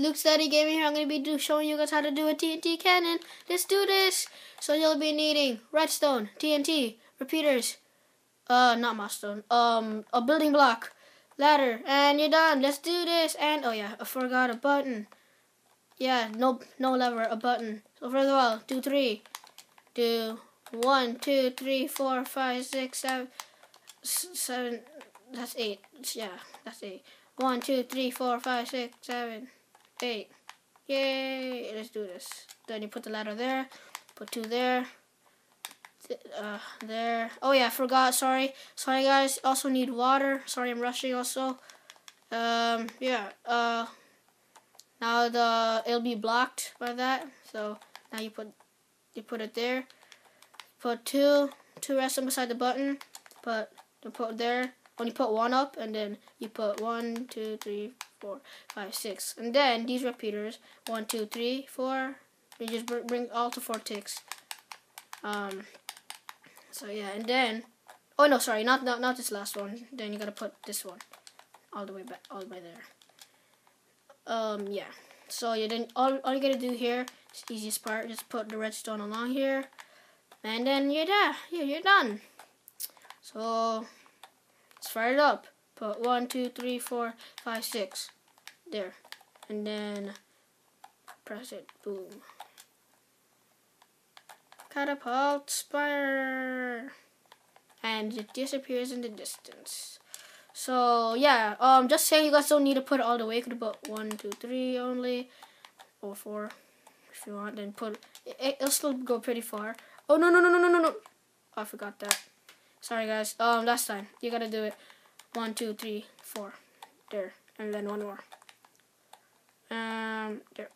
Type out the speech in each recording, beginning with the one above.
Luke Study Gaming here. I'm going to be do, showing you guys how to do a TNT cannon. Let's do this. So you'll be needing redstone, TNT, repeaters, uh, not milestone, um, a building block, ladder, and you're done. Let's do this. And, oh yeah, I forgot a button. Yeah, no, no lever, a button. So first of all, do three. Do one, two, three, four, five, six, seven, seven, that's eight. Yeah, that's eight. One, two, three, four, five, six, seven, eight. Yay! Let's do this. Then you put the ladder there. Put two there. Uh, there. Oh yeah, I forgot. Sorry. Sorry guys. Also need water. Sorry, I'm rushing also. Um, yeah. Uh, now the it'll be blocked by that. So now you put you put it there. Put two two redstone beside the button. Put put there when you put one up and then you put one, two, three, four, five, six. And then these repeaters, one, two, three, four, you just bring all to four ticks. Um, so yeah, and then, oh no, sorry, not, not, not this last one. Then you gotta put this one all the way back, all the way there. Um, yeah. So you then all, all you gotta do here is the easiest part. Just put the redstone along here, and then you're there. Yeah, you're done. So Let's fire it up. Put one, two, three, four, five, six. There. And then press it. Boom. Catapult spire. And it disappears in the distance. So yeah, um, just saying you guys don't need to put it all the way. You could put one, two, three only, or four, if you want. Then put it, it'll still go pretty far. Oh no no no no no no no! I forgot that. Sorry guys. Um, last time. You gotta do it. One, two, three, four. There. And then one more. Um, there.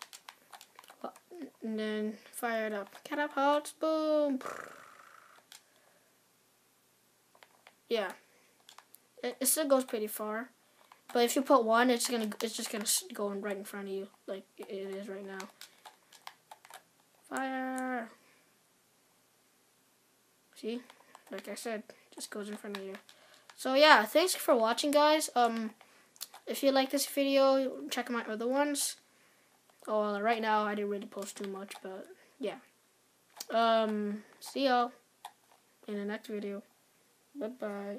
And then fire it up. Catapults. Boom. Yeah. It, it still goes pretty far. But if you put one, it's gonna it's just gonna go right in front of you, like it is right now. Fire! See? like I said, just goes in front of you. So yeah, thanks for watching, guys. Um, if you like this video, check my other ones. Oh, well, right now I didn't really post too much, but yeah. Um, see y'all in the next video. Bye bye.